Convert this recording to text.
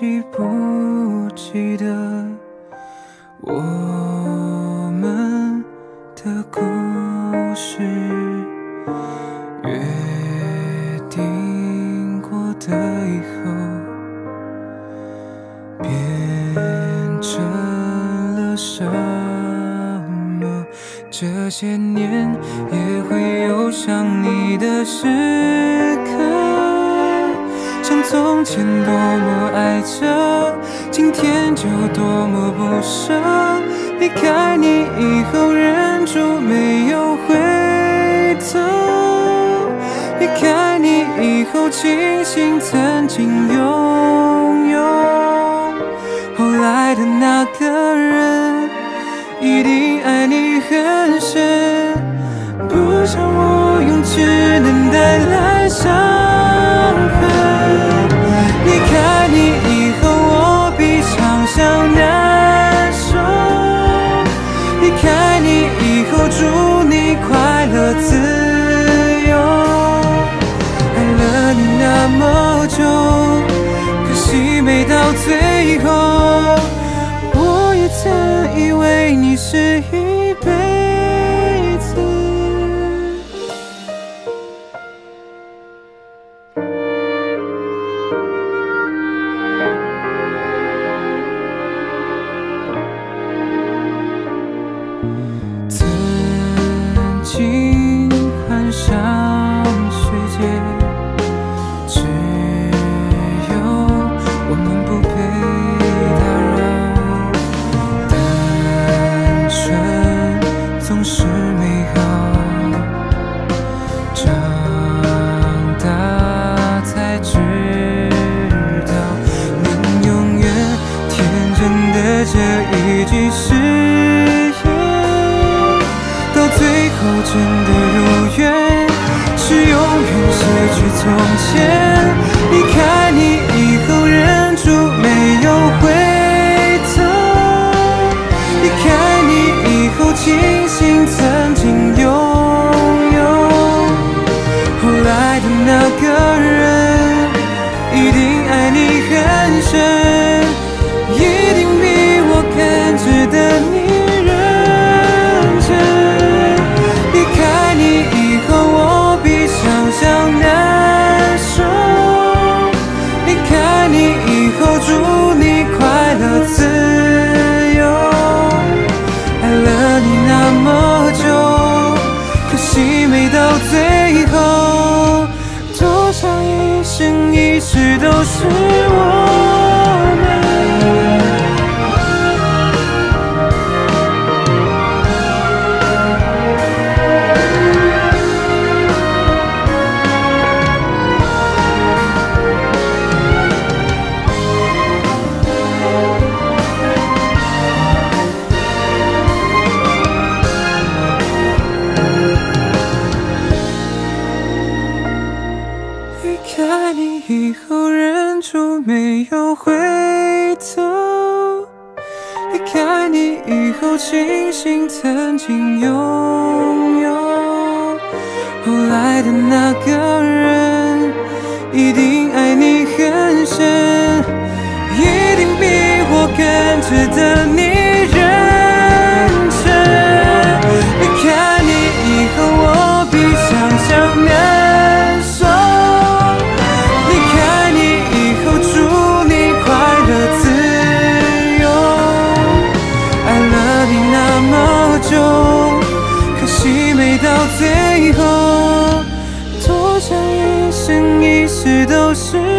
记不记得我们的故事，约定过的以后，变成了什么？这些年也会有想你的时刻。像从前多么爱着，今天就多么不舍。离开你以后，忍住没有回头。离开你以后，庆幸曾经拥有。后来的那个人，一定爱你很深。你是一真的如愿，是永远失去从前。离开你以后，忍住没有回头。离开你以后，庆幸曾经拥有。后来的那个人，许都是我开你以后，忍住没有回头。离开你以后，庆幸曾经拥有。后来的那个人，一定爱你很深，一定比我更值得我是